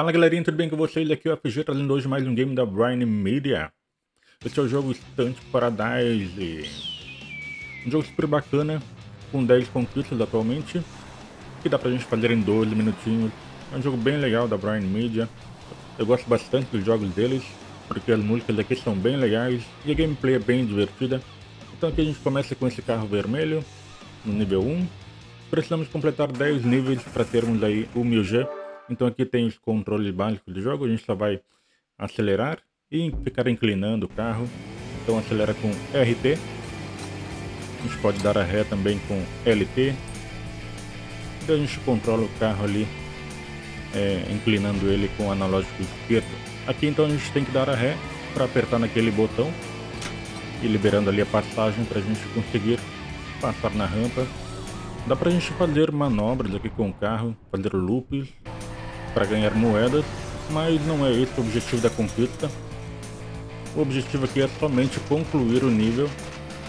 Fala galerinha, tudo bem com vocês? Aqui é o FG trazendo hoje mais um game da Brian Media. Esse é o jogo Stunt Paradise. Um jogo super bacana, com 10 conquistas atualmente, que dá pra gente fazer em 12 minutinhos. É um jogo bem legal da Brian Media. Eu gosto bastante dos jogos deles, porque as músicas aqui são bem legais e a gameplay é bem divertida. Então aqui a gente começa com esse carro vermelho, no nível 1. Precisamos completar 10 níveis para termos aí o 1000G então aqui tem os controles básicos do jogo, a gente só vai acelerar e ficar inclinando o carro. Então acelera com RT. A gente pode dar a ré também com LT. Então a gente controla o carro ali, é, inclinando ele com o analógico esquerdo. Aqui então a gente tem que dar a ré para apertar naquele botão e liberando ali a passagem para a gente conseguir passar na rampa. Dá para a gente fazer manobras aqui com o carro, fazer loops para ganhar moedas, mas não é esse o objetivo da conquista. O objetivo aqui é somente concluir o nível,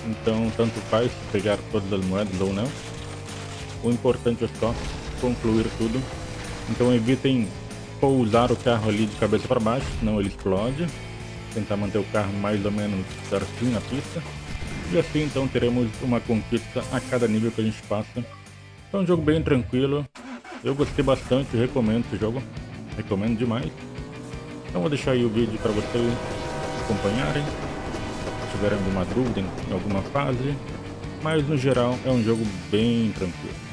então tanto faz pegar todas as moedas ou não. O importante é só concluir tudo. Então evitem pousar o carro ali de cabeça para baixo, senão ele explode. Tentar manter o carro mais ou menos certinho na pista. E assim então teremos uma conquista a cada nível que a gente passa. Então é um jogo bem tranquilo, eu gostei bastante, recomendo esse jogo. Recomendo demais. Então vou deixar aí o vídeo para vocês acompanharem. Se tiverem alguma dúvida em alguma fase. Mas no geral é um jogo bem tranquilo.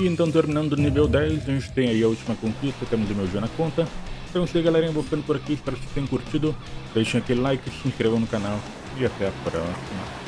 E então, terminando o nível 10, a gente tem aí a última conquista, temos o meu G na conta. Então, isso aí, galerinha, vou ficando por aqui, espero que vocês tenham curtido. Deixem aquele like, se inscrevam no canal e até a próxima.